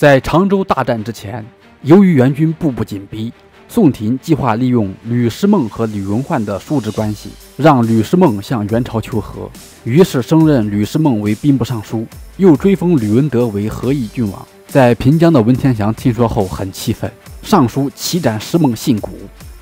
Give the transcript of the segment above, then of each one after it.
在常州大战之前，由于援军步步紧逼，宋廷计划利用吕师孟和吕文焕的叔侄关系，让吕师孟向元朝求和。于是升任吕师孟为兵部尚书，又追封吕文德为和议郡王。在平江的文天祥听说后很气愤，上书齐斩师孟信骨。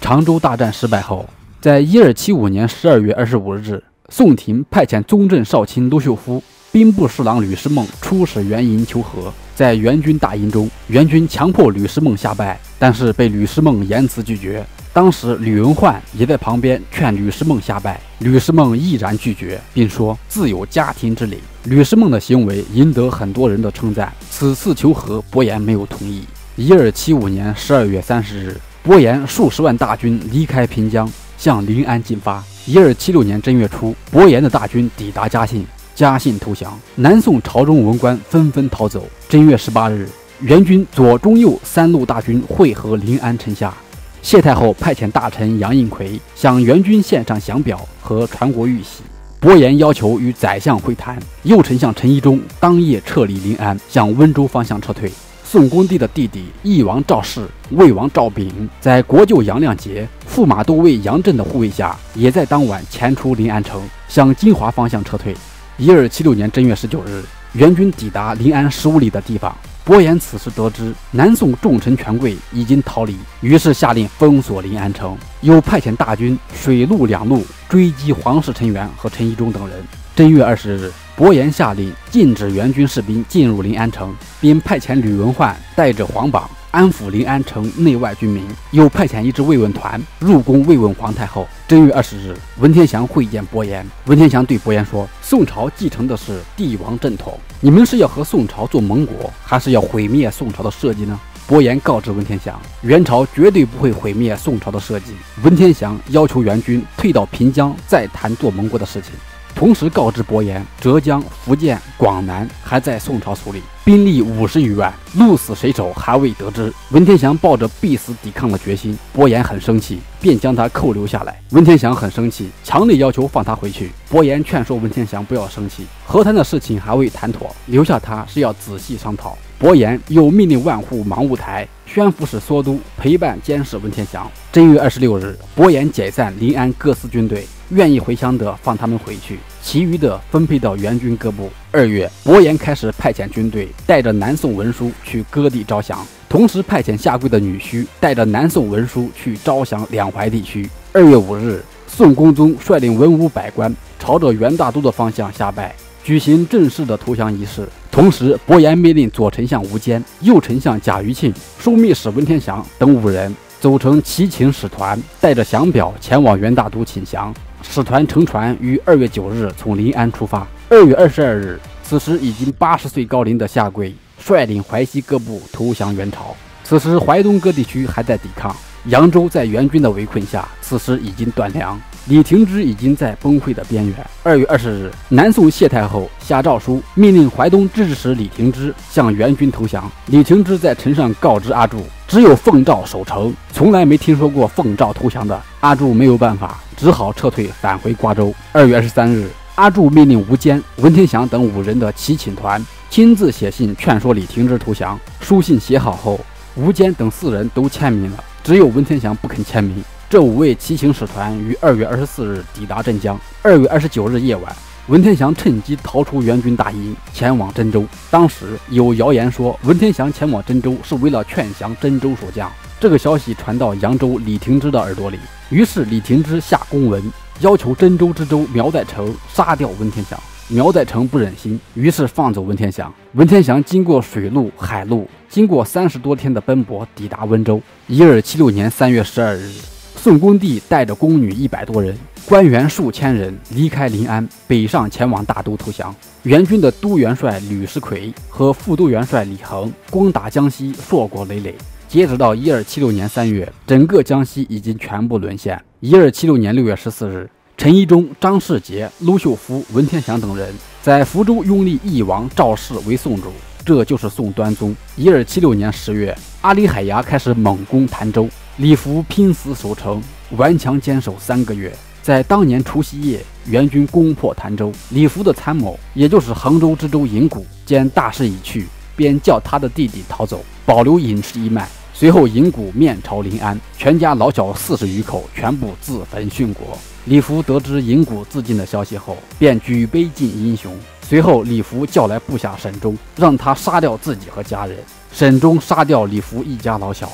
常州大战失败后，在一二七五年十二月二十五日，宋廷派遣宗正少卿卢秀夫。兵部侍郎吕师孟出使援营求和，在援军大营中，援军强迫吕师孟下拜，但是被吕师孟严词拒绝。当时吕文焕也在旁边劝吕师孟下拜，吕师孟毅然拒绝，并说自有家庭之礼。吕师孟的行为赢得很多人的称赞。此次求和，伯颜没有同意。一二七五年十二月三十日，伯颜数十万大军离开平江，向临安进发。一二七六年正月初，伯颜的大军抵达嘉兴。加信投降，南宋朝中文官纷纷逃走。正月十八日，元军左、中、右三路大军会合临安城下。谢太后派遣大臣杨应奎向元军献上降表和传国玉玺。伯颜要求与宰相会谈。右丞相陈宜中当夜撤离临安，向温州方向撤退。宋恭帝的弟弟义王赵氏、魏王赵昺在国舅杨亮节、驸马都尉杨震的护卫下，也在当晚潜出临安城，向金华方向撤退。一二七六年正月十九日，援军抵达临安十五里的地方。伯颜此时得知南宋重臣权贵已经逃离，于是下令封锁临安城，又派遣大军水陆两路追击皇室成员和陈宜中等人。正月二十日，伯颜下令禁止援军士兵进入临安城，并派遣吕文焕带着皇榜。安抚临安城内外军民，又派遣一支慰问团入宫慰问皇太后。正月二十日，文天祥会见伯颜。文天祥对伯颜说：“宋朝继承的是帝王正统，你们是要和宋朝做盟国，还是要毁灭宋朝的社稷呢？”伯颜告知文天祥，元朝绝对不会毁灭宋朝的社稷。文天祥要求元军退到平江，再谈做盟国的事情。同时告知伯颜，浙江、福建、广南还在宋朝手里，兵力五十余万，鹿死谁手还未得知。文天祥抱着必死抵抗的决心，伯颜很生气，便将他扣留下来。文天祥很生气，强烈要求放他回去。伯颜劝说文天祥不要生气，和谈的事情还未谈妥，留下他是要仔细商讨。伯颜又命令万户忙务台、宣抚使缩都陪伴监视文天祥。正月二十六日，伯颜解散临安各司军队。愿意回乡的放他们回去，其余的分配到援军各部。二月，伯颜开始派遣军队，带着南宋文书去各地招降，同时派遣下跪的女婿带着南宋文书去招降两淮地区。二月五日，宋恭宗率领文武百官朝着元大都的方向下拜，举行正式的投降仪式。同时，伯颜命令左丞相吴坚、右丞相贾余庆、枢密使文天祥等五人组成齐秦使团，带着降表前往元大都请降。使团乘船于二月九日从临安出发。二月二十二日，此时已经八十岁高龄的下跪率领淮西各部投降元朝。此时淮东各地区还在抵抗，扬州在元军的围困下，此时已经断粮。李廷芝已经在崩溃的边缘。二月二十日，南宋谢太后下诏书，命令淮东制使李廷芝向元军投降。李廷芝在城上告知阿柱，只有奉诏守城，从来没听说过奉诏投降的。阿柱没有办法。只好撤退，返回瓜州。二月二十三日，阿柱命令吴坚、文天祥等五人的齐请团亲自写信劝说李廷芝投降。书信写好后，吴坚等四人都签名了，只有文天祥不肯签名。这五位骑行使团于二月二十四日抵达镇江。二月二十九日夜晚，文天祥趁机逃出援军大营，前往真州。当时有谣言说，文天祥前往真州是为了劝降真州守将。这个消息传到扬州李廷芝的耳朵里。于是李廷芝下公文，要求真州知州苗代成杀掉文天祥。苗代成不忍心，于是放走文天祥。文天祥经过水路、海路，经过三十多天的奔波，抵达温州。一二七六年三月十二日，宋恭帝带着宫女一百多人，官员数千人离开临安，北上前往大都投降。元军的都元帅吕世奎和副都元帅李恒攻打江西，硕果累累。截止到一二七六年三月，整个江西已经全部沦陷。一二七六年六月十四日，陈宜中、张世杰、卢秀夫、文天祥等人在福州拥立义王赵氏为宋主，这就是宋端宗。一二七六年十月，阿里海牙开始猛攻潭州，李福拼死守城，顽强坚守三个月。在当年除夕夜，元军攻破潭州，李福的参谋，也就是衡州知州尹谷，见大势已去。便叫他的弟弟逃走，保留尹氏一脉。随后尹谷面朝临安，全家老小四十余口全部自焚殉国。李福得知尹谷自尽的消息后，便举杯敬英雄。随后，李福叫来部下沈忠，让他杀掉自己和家人。沈忠杀掉李福一家老小，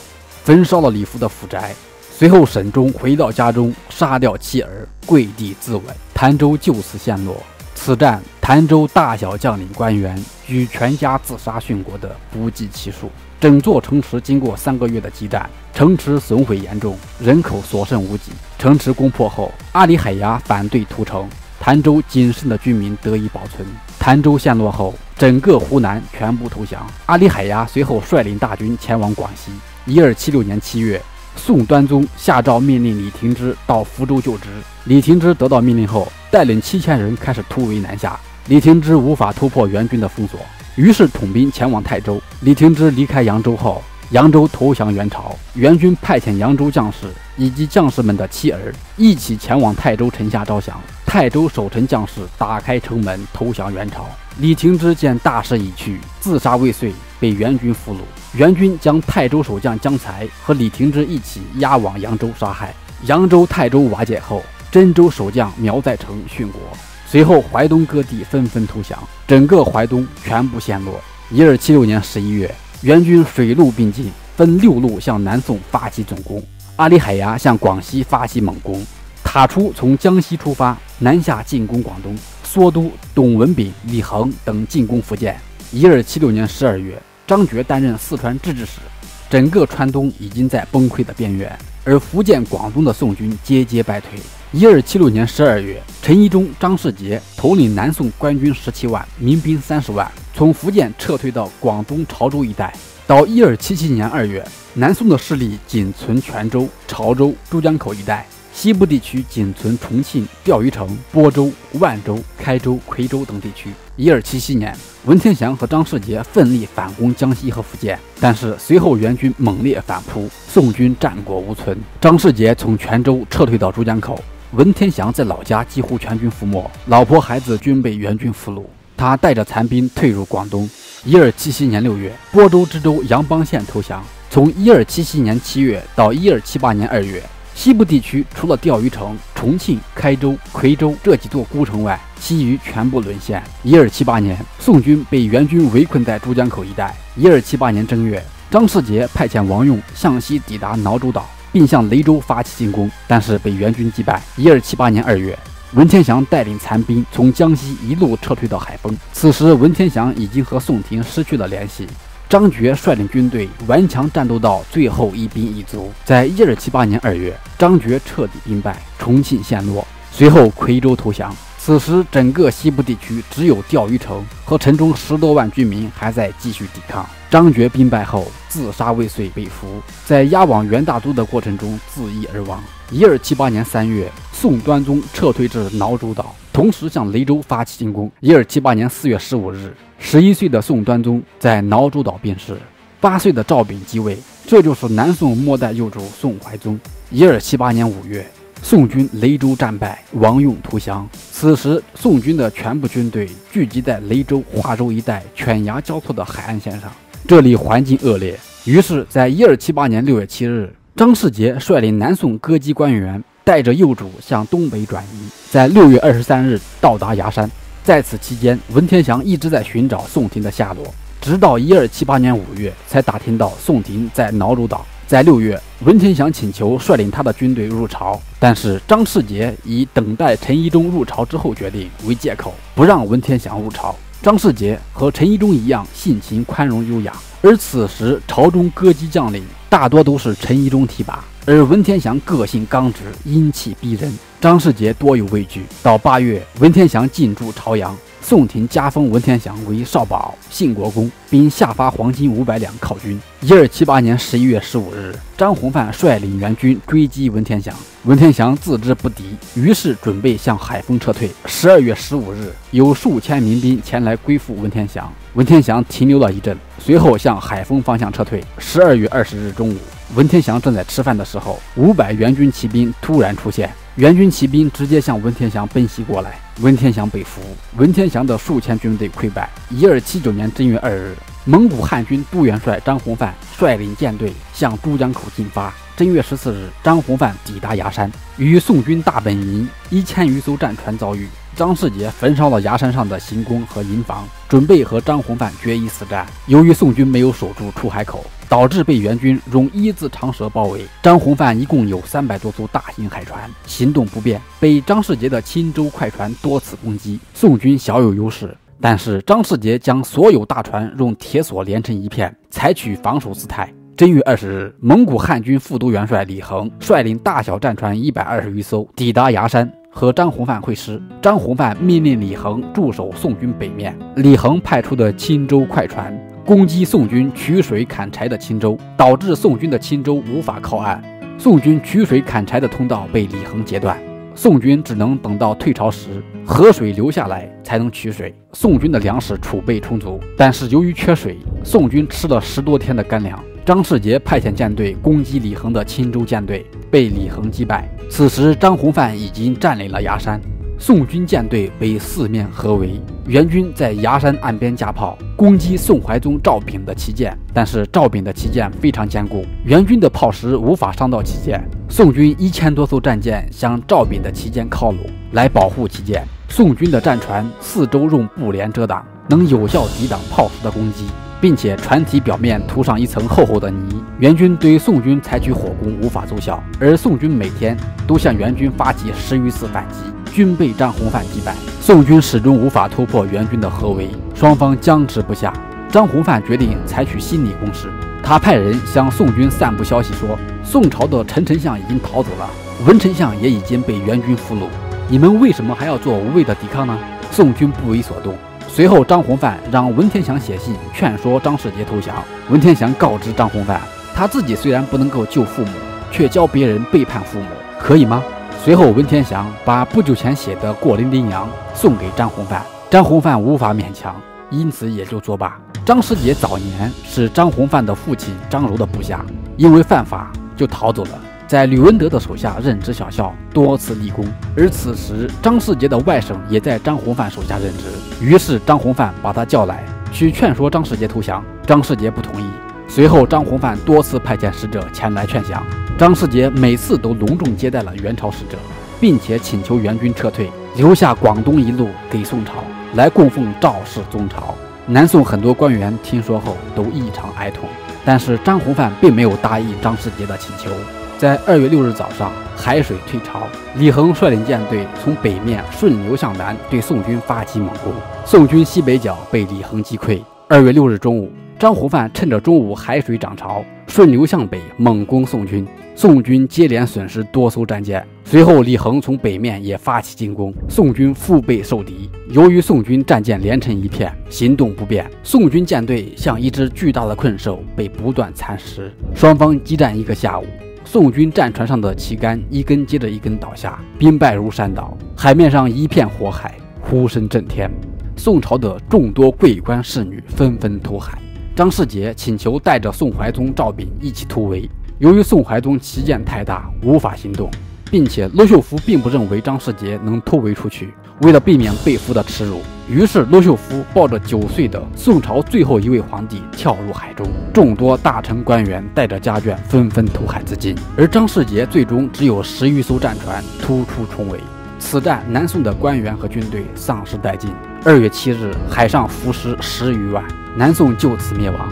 焚烧了李福的府宅。随后，沈忠回到家中，杀掉妻儿，跪地自刎。潭州就此陷落。此战，潭州大小将领官员与全家自杀殉国的不计其数。整座城池经过三个月的激战，城池损毁严重，人口所剩无几。城池攻破后，阿里海牙反对屠城，潭州仅剩的居民得以保存。潭州陷落后，整个湖南全部投降。阿里海牙随后率领大军前往广西。一二七六年七月，宋端宗下诏命令李廷芝到福州就职。李廷芝得到命令后，带领七千人开始突围南下。李廷芝无法突破元军的封锁。于是统兵前往泰州。李廷芝离开扬州后，扬州投降元朝。元军派遣扬州将士以及将士们的妻儿一起前往泰州城下招降。泰州守城将士打开城门投降元朝。李廷芝见大势已去，自杀未遂，被元军俘虏。元军将泰州守将姜才和李廷芝一起押往扬州杀害。扬州、泰州瓦解后，真州守将苗再成殉国。随后，淮东各地纷纷投降，整个淮东全部陷落。一二七六年十一月，元军水陆并进，分六路向南宋发起总攻。阿里海牙向广西发起猛攻，塔出从江西出发，南下进攻广东。缩都、董文炳、李恒等进攻福建。一二七六年十二月，张觉担任四川制置使，整个川东已经在崩溃的边缘，而福建、广东的宋军节节败退。一二七六年十二月，陈宜中、张世杰统领南宋官军十七万，民兵三十万，从福建撤退到广东潮州一带。到一二七七年二月，南宋的势力仅存泉州、潮州、珠江口一带，西部地区仅存重庆、钓鱼城、播州、万州、开州、夔州等地区。一二七七年，文天祥和张世杰奋力反攻江西和福建，但是随后元军猛烈反扑，宋军战果无存。张世杰从泉州撤退到珠江口。文天祥在老家几乎全军覆没，老婆孩子均被元军俘虏。他带着残兵退入广东。一二七七年六月，播州知州杨邦宪投降。从一二七七年七月到一二七八年二月，西部地区除了钓鱼城、重庆、开州、夔州这几座孤城外，其余全部沦陷。一二七八年，宋军被元军围困在珠江口一带。一二七八年正月，张世杰派遣王用向西抵达挠洲岛。并向雷州发起进攻，但是被元军击败。一二七八年二月，文天祥带领残兵从江西一路撤退到海丰。此时，文天祥已经和宋廷失去了联系。张觉率领军队顽强战斗到最后一兵一卒。在一二七八年二月，张觉彻底兵败，重庆陷落，随后夔州投降。此时，整个西部地区只有钓鱼城和城中十多万居民还在继续抵抗。张觉兵败后自杀未遂被俘，在押往元大都的过程中自缢而亡。一二七八年三月，宋端宗撤退至挠洲岛，同时向雷州发起进攻。一二七八年四月十五日，十一岁的宋端宗在挠洲岛病逝，八岁的赵昺继位，这就是南宋末代幼主宋怀宗。一二七八年五月。宋军雷州战败，王用投降。此时，宋军的全部军队聚集在雷州、华州一带犬牙交错的海岸线上，这里环境恶劣。于是，在一二七八年六月七日，张世杰率领南宋各级官员，带着幼主向东北转移，在六月二十三日到达崖山。在此期间，文天祥一直在寻找宋廷的下落，直到一二七八年五月，才打听到宋廷在瑙鲁岛。在六月，文天祥请求率领他的军队入朝，但是张世杰以等待陈宜中入朝之后决定为借口，不让文天祥入朝。张世杰和陈一中一样，性情宽容优雅，而此时朝中歌姬将领大多都是陈一中提拔，而文天祥个性刚直，英气逼人，张世杰多有畏惧。到八月，文天祥进驻朝阳。宋廷加封文天祥为少保、信国公，并下发黄金五百两犒军。一二七八年十一月十五日，张弘范率领援军追击文天祥，文天祥自知不敌，于是准备向海丰撤退。十二月十五日，有数千民兵前来归附文天祥，文天祥停留了一阵，随后向海丰方向撤退。十二月二十日中午，文天祥正在吃饭的时候，五百援军骑兵突然出现。援军骑兵直接向文天祥奔袭过来，文天祥被俘，文天祥的数千军队溃败。一二七九年正月二日，蒙古汉军都元帅张弘范率领舰队向珠江口进发。正月十四日，张弘范抵达崖山，与宋军大本营一千余艘战船遭遇。张世杰焚烧了崖山上的行宫和营房，准备和张弘范决一死战。由于宋军没有守住出海口，导致被援军用一字长蛇包围。张弘范一共有三百多艘大型海船，行动不便，被张世杰的钦州快船多次攻击。宋军小有优势，但是张世杰将所有大船用铁索连成一片，采取防守姿态。正月二十日，蒙古汉军副都元帅李恒率领大小战船一百二十余艘抵达崖山。和张弘范会师，张弘范命令李恒驻守宋军北面。李恒派出的钦州快船攻击宋军取水砍柴的钦州，导致宋军的钦州无法靠岸。宋军取水砍柴的通道被李恒截断，宋军只能等到退潮时河水流下来才能取水。宋军的粮食储备充足，但是由于缺水，宋军吃了十多天的干粮。张世杰派遣舰队攻击李恒的青州舰队，被李恒击败。此时，张弘范已经占领了崖山，宋军舰队被四面合围。援军在崖山岸边架炮攻击宋怀宗赵炳的旗舰，但是赵炳的旗舰非常坚固，援军的炮石无法伤到旗舰。宋军一千多艘战舰向赵炳的旗舰靠拢，来保护旗舰。宋军的战船四周用布帘遮挡，能有效抵挡炮石的攻击。并且船体表面涂上一层厚厚的泥，援军对宋军采取火攻无法奏效，而宋军每天都向援军发起十余次反击，均被张弘范击败。宋军始终无法突破援军的合围，双方僵持不下。张弘范决定采取心理攻势，他派人向宋军散布消息说，宋朝的陈丞相已经逃走了，文丞相也已经被援军俘虏，你们为什么还要做无谓的抵抗呢？宋军不为所动。随后，张弘范让文天祥写信劝说张世杰投降。文天祥告知张弘范，他自己虽然不能够救父母，却教别人背叛父母，可以吗？随后，文天祥把不久前写的《过零丁洋》送给张弘范，张弘范无法勉强，因此也就作罢。张世杰早年是张弘范的父亲张柔的部下，因为犯法就逃走了。在吕文德的手下任职小校，多次立功。而此时，张世杰的外甥也在张弘范手下任职。于是，张弘范把他叫来，去劝说张世杰投降。张世杰不同意。随后，张弘范多次派遣使者前来劝降。张世杰每次都隆重接待了元朝使者，并且请求元军撤退，留下广东一路给宋朝，来供奉赵氏宗朝。南宋很多官员听说后都异常哀痛，但是张弘范并没有答应张世杰的请求。在二月六日早上，海水退潮，李恒率领舰队从北面顺流向南，对宋军发起猛攻。宋军西北角被李恒击溃。二月六日中午，张弘范趁着中午海水涨潮，顺流向北猛攻宋军。宋军接连损失多艘战舰。随后，李恒从北面也发起进攻，宋军腹背受敌。由于宋军战舰连成一片，行动不便，宋军舰队像一只巨大的困兽，被不断蚕食。双方激战一个下午。宋军战船上的旗杆一根接着一根倒下，兵败如山倒，海面上一片火海，呼声震天。宋朝的众多贵官侍女纷纷投海。张世杰请求带着宋怀宗、赵昺一起突围，由于宋怀宗旗舰太大，无法行动，并且陆秀夫并不认为张世杰能突围出去。为了避免被俘的耻辱，于是陆秀夫抱着九岁的宋朝最后一位皇帝跳入海中。众多大臣官员带着家眷纷纷投海自尽，而张世杰最终只有十余艘战船突出重围。此战，南宋的官员和军队丧失殆尽。二月七日，海上浮尸十余万，南宋就此灭亡。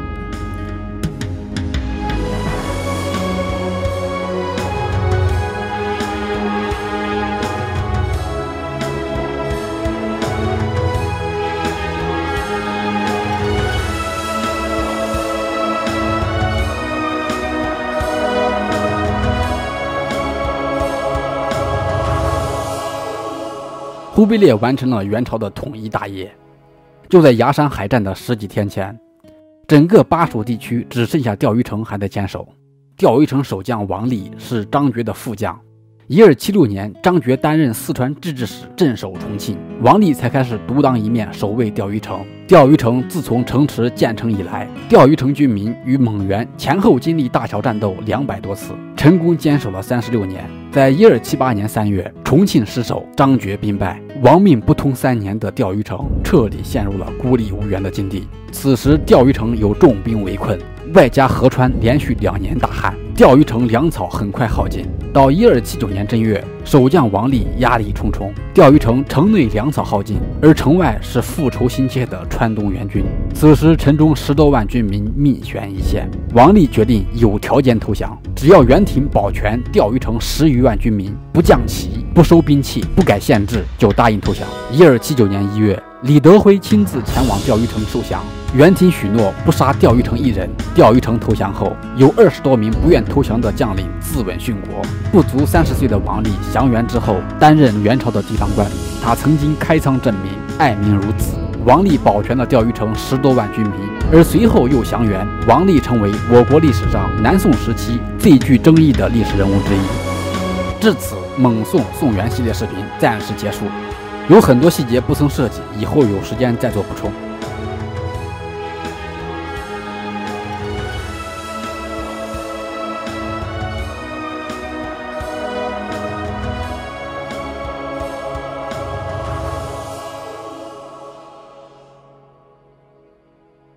忽必烈完成了元朝的统一大业。就在崖山海战的十几天前，整个巴蜀地区只剩下钓鱼城还在坚守。钓鱼城守将王立是张觉的副将。一二七六年，张觉担任四川制置使，镇守重庆，王立才开始独当一面守卫钓鱼城。钓鱼城自从城池建成以来，钓鱼城军民与蒙元前后经历大小战斗两百多次，成功坚守了三十六年。在一二七八年三月，重庆失守，张觉兵败，亡命不通三年的钓鱼城彻底陷入了孤立无援的境地。此时，钓鱼城有重兵围困。外加合川连续两年大旱，钓鱼城粮草很快耗尽。到一二七九年正月，守将王立压力重重，钓鱼城城内粮草耗尽，而城外是复仇心切的川东援军。此时，城中十多万军民命悬一线，王立决定有条件投降，只要袁廷保全钓鱼城十余万军民，不降旗，不收兵器，不改县制，就答应投降。一二七九年一月。李德辉亲自前往钓鱼城受降，袁廷许诺不杀钓鱼城一人。钓鱼城投降后，有二十多名不愿投降的将领自刎殉国。不足三十岁的王立降元之后，担任元朝的地方官。他曾经开仓赈民，爱民如子。王立保全了钓鱼城十多万军民，而随后又降元。王立成为我国历史上南宋时期最具争议的历史人物之一。至此，蒙宋宋元系列视频暂时结束。有很多细节不曾涉及，以后有时间再做补充。